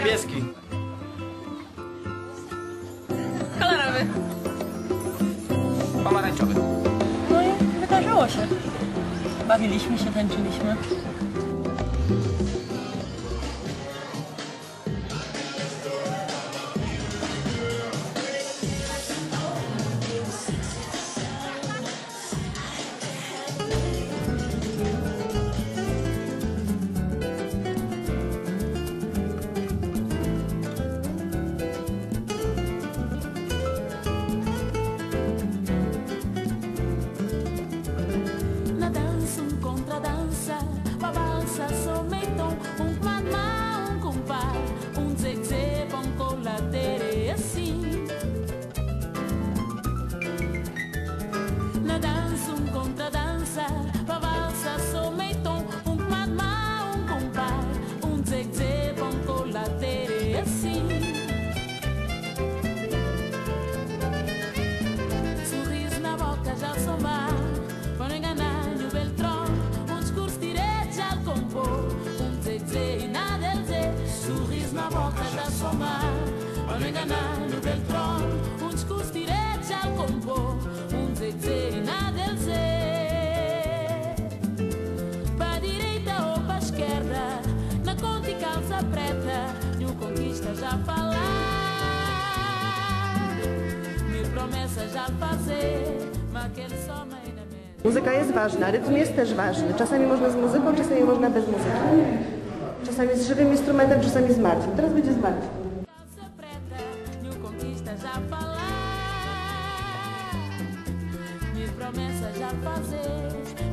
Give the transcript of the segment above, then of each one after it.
Niebieski. Kolorowy. Pomarańczowy. No i wydarzyło się. Bawiliśmy się, tańczyliśmy. Muzyka jest ważna, rytm jest też ważny. Czasami można z muzyką, czasami można bez muzyki. Czasami z żywym instrumentem, czasami z martwym. Teraz będzie z martwym. conquista já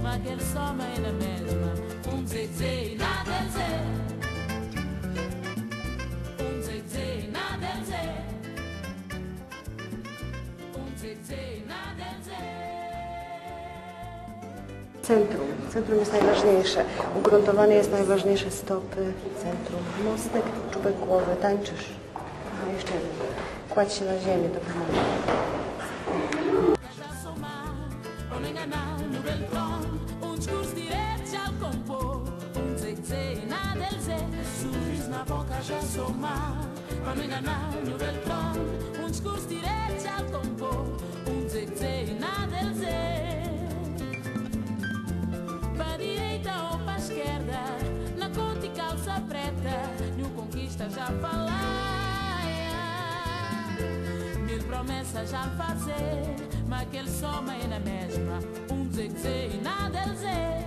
Mas Centrum. Centrum jest najważniejsze. Ugruntowane jest najważniejsze stopy. Centrum. Mostek, czubek głowy. Tańczysz. Aha, jeszcze. Kładź się na ziemię, to pomoże. Esquerda, na conta e calça preta, nenhum conquista já falar. Mil promessas já fazer, mas aquele só é na mesma. Um zezé e nada dizer.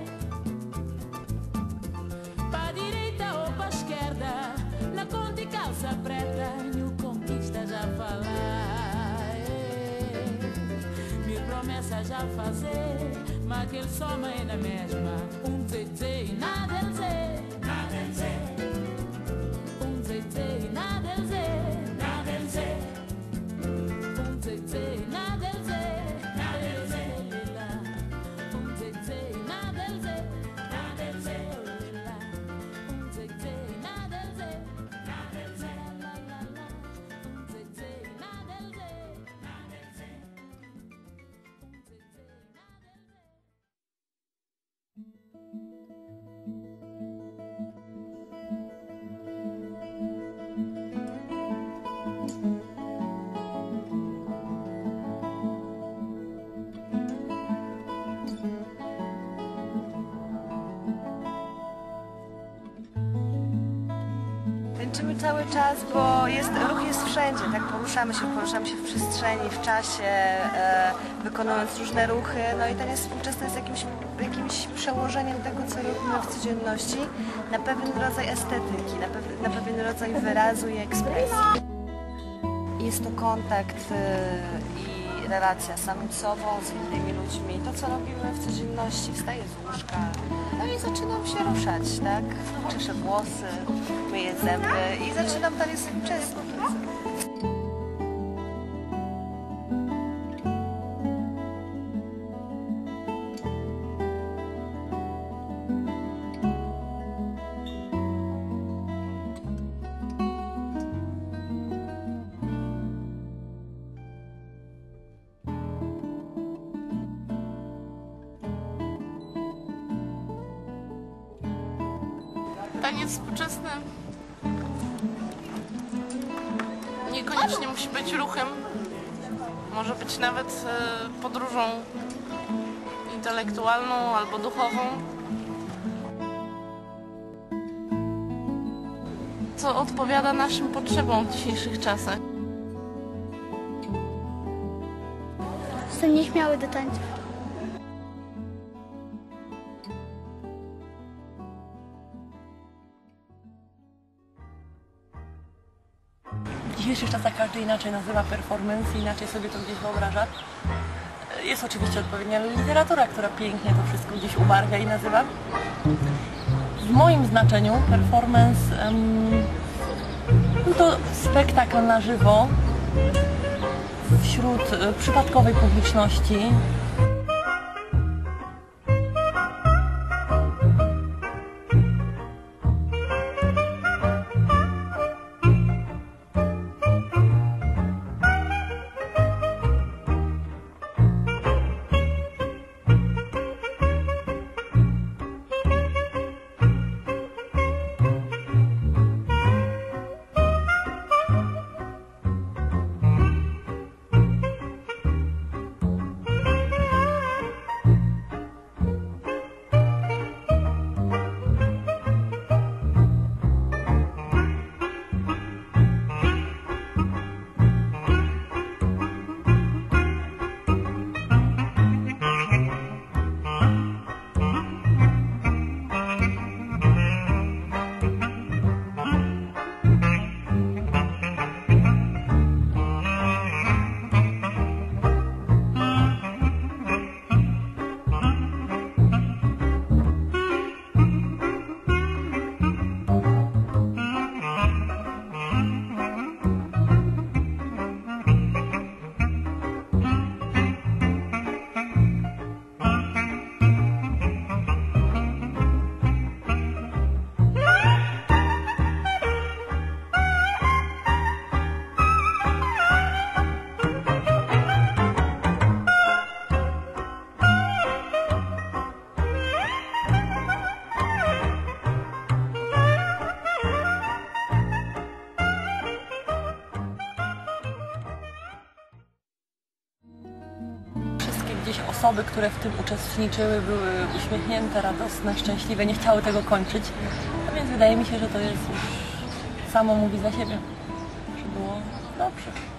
Para direita ou para esquerda, na conta e calça preta, nenhum conquista já falar. Mil promessas já fazer, mas aquele só é na mesma. Um zezé e nada a dizer. Cały czas, bo jest, ruch jest wszędzie, tak? Poruszamy się, poruszamy się w przestrzeni, w czasie, e, wykonując różne ruchy. No i taniec współczesny jest jakimś, jakimś przełożeniem tego, co robimy w codzienności na pewien rodzaj estetyki, na, pew, na pewien rodzaj wyrazu i ekspresji. Jest to kontakt e, relacja z samym sobą, z innymi ludźmi. To, co robimy w codzienności, wstaję z łóżka, no i zaczynam się ruszać, tak? Czeszę włosy, myję zęby i zaczynam taniec współczesny. Taniec współczesny niekoniecznie musi być ruchem. Może być nawet e, podróżą intelektualną albo duchową. Co odpowiada naszym potrzebom w dzisiejszych czasach. Jestem nieśmiały do tańców. W dzisiejszych czasach każdy inaczej nazywa performance, inaczej sobie to gdzieś wyobraża. Jest oczywiście odpowiednia literatura, która pięknie to wszystko gdzieś ubarwia i nazywa. W moim znaczeniu performance no to spektakl na żywo wśród e, przypadkowej publiczności, które w tym uczestniczyły, były uśmiechnięte, radosne, szczęśliwe, nie chciały tego kończyć. A więc wydaje mi się, że to jest już samo mówi za siebie, że było dobrze.